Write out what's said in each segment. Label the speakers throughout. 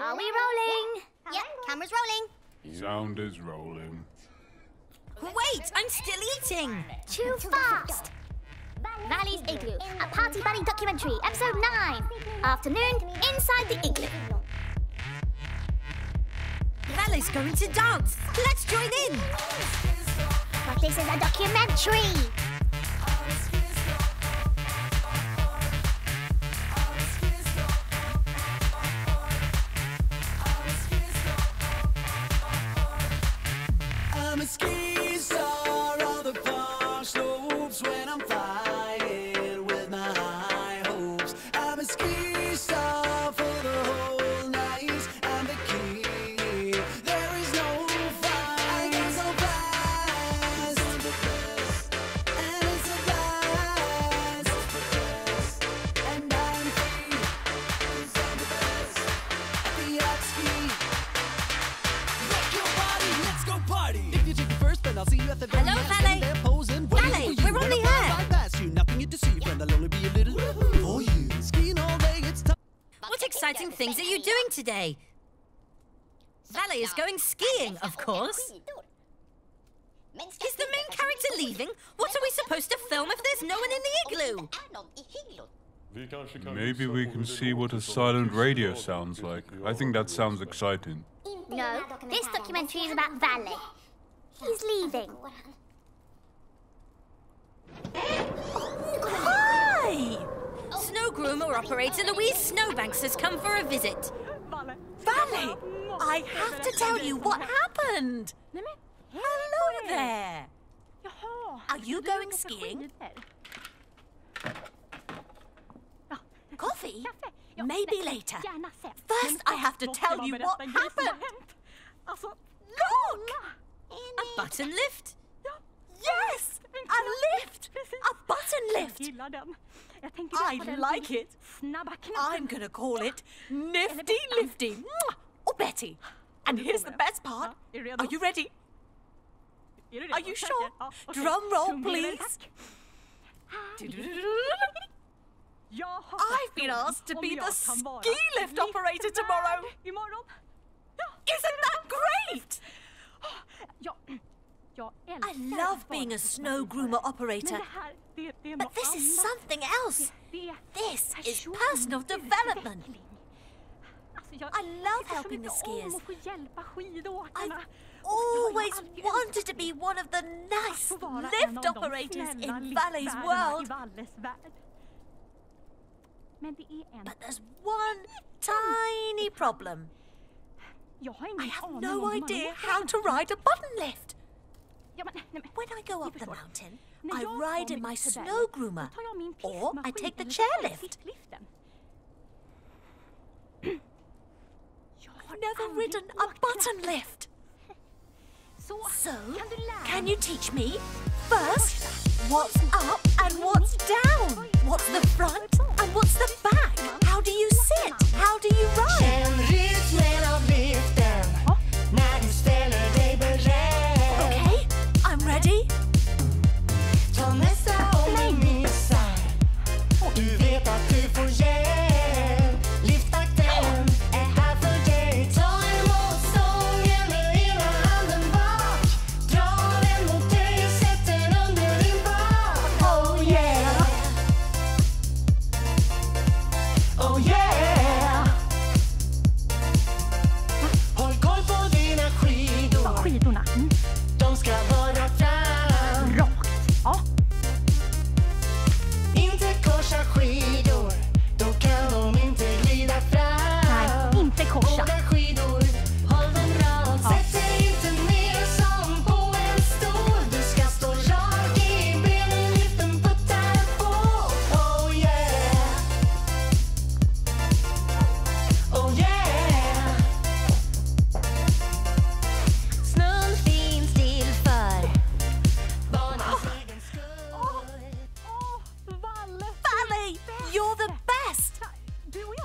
Speaker 1: Are we rolling? Yep, camera's rolling.
Speaker 2: Sound is rolling.
Speaker 3: Wait, I'm still eating.
Speaker 1: Too fast. Valle's Igloo, a party bunny documentary, episode 9. Afternoon, inside the igloo.
Speaker 3: Valle's going to dance. Let's join in.
Speaker 1: But this is a documentary.
Speaker 4: I'll see you at the very
Speaker 3: Hello,
Speaker 4: last. Valle. Posing, waiting
Speaker 3: Valle,
Speaker 4: for you.
Speaker 3: we're on the air.
Speaker 4: right past you, nothing yet to see, friend. I'll only be a little for you. Skiing all day, it's tough.
Speaker 3: What exciting things are you doing today? Valle is going skiing, of course. Is the main character leaving? What are we supposed to film if there's no one in the igloo?
Speaker 2: Maybe we can see what a silent radio sounds like. I think that sounds exciting.
Speaker 1: No, this documentary is about Valle. He's leaving.
Speaker 3: Hi! Snow groomer operator Louise Snowbanks has come for a visit.
Speaker 5: Valle, I have to tell you what happened. Hello there. Are you going skiing? Coffee? Maybe later. First, I have to tell you what happened. Look!
Speaker 3: A button lift?
Speaker 5: Yes! A lift! A button lift! I like it. I'm gonna call it Nifty Lifty. Mwah! Oh, Betty. And here's the best part. Are you ready? Are you sure? Drum roll, please. I've been asked to be the ski lift operator tomorrow. Isn't that great? I love being a snow groomer operator, but this is something else. This is personal development. I love helping the skiers. I've always wanted to be one of the nice lift operators in Valle's world, but there's one tiny problem. I have no idea how to ride a button lift. When I go up the mountain, I ride in my snow groomer, or I take the chairlift. I've never ridden a button lift. So, can you teach me? First, what's up and what's down? What's the front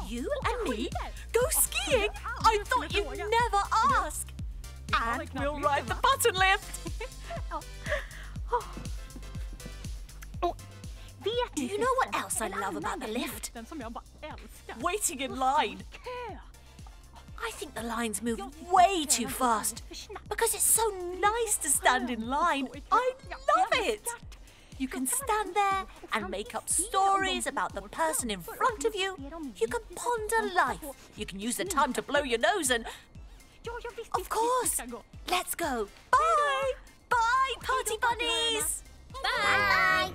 Speaker 5: You and me go skiing? I thought you'd never ask. And we'll ride the button lift.
Speaker 6: Och vet
Speaker 5: Do you know what else I love about the lift?
Speaker 6: Den som jag bara älskar.
Speaker 5: Waiting in line.
Speaker 6: I think
Speaker 5: the lines move way too fast because it's so nice to stand in line. I love it. You can stand there and make up stories about the person in front of you. You can ponder life. You can use the time to blow your nose and. Of course! Let's go. Bye! Bye, party bunnies!
Speaker 1: Bye.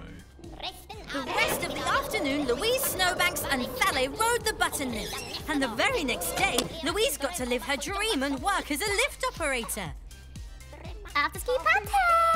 Speaker 3: The rest of the afternoon, Louise Snowbanks and Valle rode the button lift. And the very next day, Louise got to live her dream and work as a lift operator.
Speaker 1: After ski party.